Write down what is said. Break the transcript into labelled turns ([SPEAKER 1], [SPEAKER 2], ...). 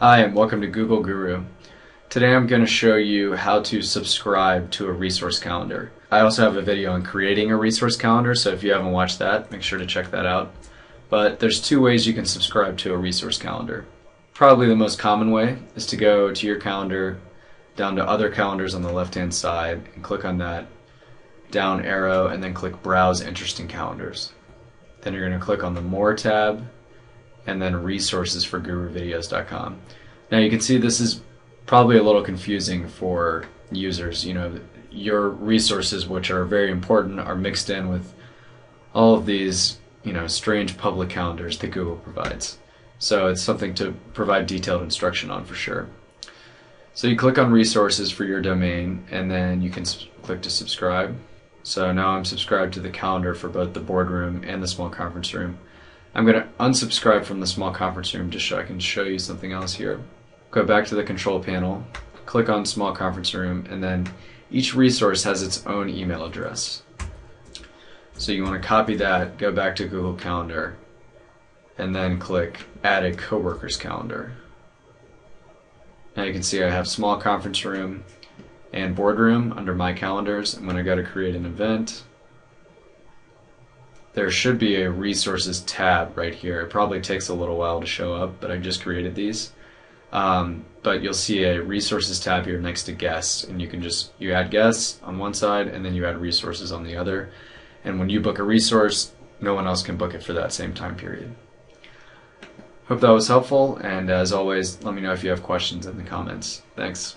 [SPEAKER 1] Hi, and welcome to Google Gooru. Today I'm going to show you how to subscribe to a resource calendar. I also have a video on creating a resource calendar, so if you haven't watched that, make sure to check that out. But there's two ways you can subscribe to a resource calendar. Probably the most common way is to go to your calendar, down to other calendars on the left hand side, and click on that down arrow, and then click Browse Interesting Calendars. Then you're going to click on the More tab, and then resources for guruvideos.com. Now you can see this is probably a little confusing for users. You know, your resources, which are very important, are mixed in with all of these, you know, strange public calendars that Google provides. So it's something to provide detailed instruction on for sure. So you click on resources for your domain and then you can click to subscribe. So now I'm subscribed to the calendar for both the boardroom and the small conference room. I'm going to unsubscribe from the small conference room just so I can show you something else here. Go back to the control panel, click on small conference room, and then each resource has its own email address. So you want to copy that, go back to Google Calendar, and then click add a coworkers calendar. Now you can see I have small conference room and boardroom under my calendars. I'm going to go to create an event there should be a resources tab right here. It probably takes a little while to show up, but I just created these. Um, but you'll see a resources tab here next to guests, and you can just you add guests on one side, and then you add resources on the other. And when you book a resource, no one else can book it for that same time period. Hope that was helpful, and as always, let me know if you have questions in the comments. Thanks.